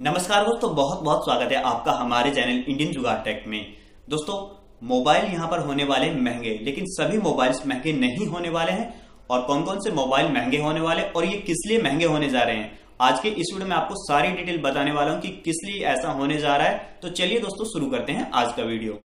नमस्कार दोस्तों बहुत बहुत स्वागत है आपका हमारे चैनल इंडियन जुगाड़ टेक में। दोस्तों, मोबाइल यहाँ पर होने वाले महँगे, लेकिन सभी मोबाइल्स महँगे नहीं होने वाले हैं, और कौन कौन से मोबाइल महँगे होने वाले, और ये किस लिए महँगे होने जा रहे हैं? आज के इस वीडियो में आपको सारी डिटेल बताने वाला हूँ कि किस लिए ऐसा होने जा रहा है। तो चलिए दोस्तों, शुरू करते हैं आज का वीडियो।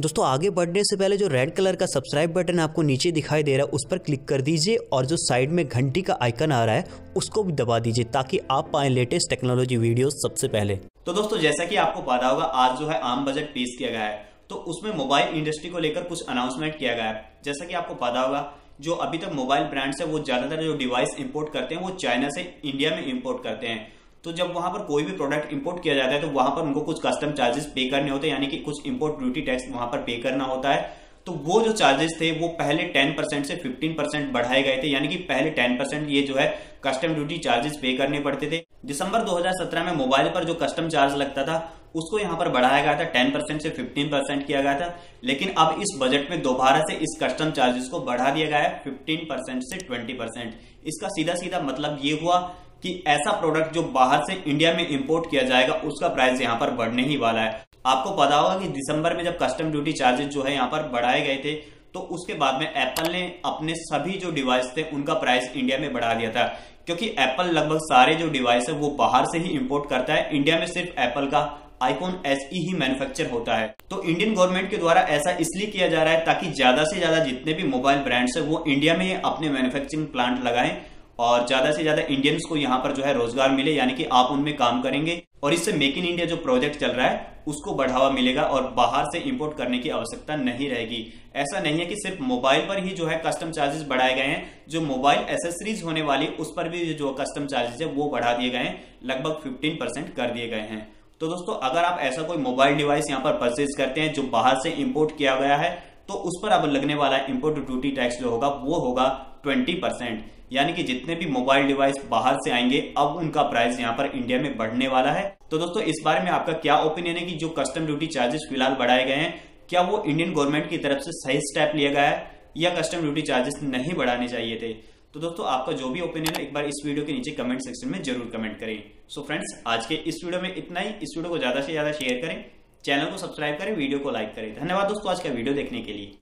दोस्तों, आगे बढ़ने से पहले जो रेड कलर का सब्सक्राइब बटन आपको नीचे दिखाई दे रहा है, उस पर क्लिक कर दीजिए और जो साइड में घंटी का आइकन आ रहा है, उसको भी दबा दीजिए ताकि आप पाए लेटेस्ट टेक्नोलॉजी वीडियो सबसे पहले। तो दोस्तों, जैसा कि आपको पता होगा, आज जो है आम बजट पेश किया गया है। तो उसमें मोबाइल इंडस्ट्री को लेकर कुछ अनाउंसमेंट किया गया है। जैसा कि आपको पता होगा, जो अभी तक मोबाइल ब्रांड्स है, वो ज़्यादातर जो डिवाइस इंपोर्ट करते हैं, वो चाइना से इंडिया में इंपोर्ट करते हैं। तो जब वहाँ पर कोई भी प्रोडक्ट इंपोर्ट किया जाता है तो वहाँ पर उनको कुछ कस्टम चार्जेस पे करने होते हैं, यानी कि कुछ इंपोर्ट ड्यूटी टैक्स वहाँ पर पे करना होता है। तो वो जो चार्जेस थे, वो पहले 10 परसेंट से 15 परसेंट बढ़ाए गए थे, यानी कि पहले 10 परसेंट ये जो है कस्टम ड्यूटी चार्जेस पे करने पड़ते थे। दिसंबर 2017 में मोबाइल पर जो कस्टम चार्ज लगता था, उसको यहाँ पर बढ़ाया गया था 10 परसेंट से 15 परसेंट किया गया था। लेकिन अब इस बजट में दोबारा से इस कस्टम चार्जेस को बढ़ा दिया गया है 15 परसेंट से 20 परसेंट इसका सीधा सीधा मतलब ये हुआ कि ऐसा प्रोडक्ट जो बाहर से इंडिया में इंपोर्ट किया जाएगा, उसका प्राइस यहाँ पर बढ़ने ही वाला है। आपको पता होगा कि दिसंबर में जब कस्टम ड्यूटी चार्जेस जो है यहाँ पर बढ़ाए गए थे तो उसके बाद में एप्पल ने अपने सभी जो डिवाइस थे, उनका प्राइस इंडिया में बढ़ा दिया था। क्योंकि एप्पल लगभग सारे जो डिवाइस है, वो बाहर से ही इंपोर्ट करता है। इंडिया में सिर्फ़ एप्पल का आईफोन एस ही मैन्युफैक्चर होता है। तो इंडियन गवर्नमेंट के द्वारा ऐसा इसलिए किया जा रहा है ताकि ज़्यादा से ज़्यादा जितने भी मोबाइल ब्रांड्स है, वो इंडिया में अपने मैन्युफैक्चरिंग प्लांट लगाएँ और ज़्यादा से ज़्यादा इंडियंस को यहाँ पर जो है रोज़गार मिले, यानी कि आप उनमें काम करेंगे। और इससे मेक इन इंडिया जो प्रोजेक्ट चल रहा है, उसको बढ़ावा मिलेगा और बाहर से इंपोर्ट करने की आवश्यकता नहीं रहेगी। ऐसा नहीं है कि सिर्फ़ मोबाइल पर ही जो है कस्टम चार्जेस बढ़ाए गए हैं, जो मोबाइल एसेसरीज होने वाली, उस पर भी जो कस्टम चार्जेस है, वो बढ़ा दिए गए हैं, लगभग फिफ्टीन परसेंट कर दिए गए हैं। तो दोस्तों, अगर आप ऐसा कोई मोबाइल डिवाइस यहाँ पर परचेज करते हैं, जो बाहर से इम्पोर्ट किया गया है तो उस पर अब लगने वाला इम्पोर्ट ड्यूटी टैक्स जो होगा, वो होगा ट्वेंटी परसेंट यानी कि जितने भी मोबाइल डिवाइस बाहर से आएँगे, अब उनका प्राइस यहाँ पर इंडिया में बढ़ने वाला है। तो दोस्तों, इस बारे में आपका क्या ओपिनियन है कि जो कस्टम ड्यूटी चार्जेस फ़िलहाल बढ़ाए गए हैं, क्या वो इंडियन गवर्नमेंट की तरफ़ से सही स्टेप लिया गया है या कस्टम ड्यूटी चार्जेस नहीं बढ़ाने चाहिए थे? तो दोस्तों, आपका जो भी ओपिनियन है, एक बार इस वीडियो के नीचे कमेंट सेक्शन में ज़रूर कमेंट करें। सो so फ्रेंड्स आज के इस वीडियो में इतना ही। इस वीडियो को ज़्यादा से ज़्यादा शेयर करें। चैनल को सब्सक्राइब करें, वीडियो को लाइक करें धन्यवाद दोस्तों आज का वीडियो देखने के लिए.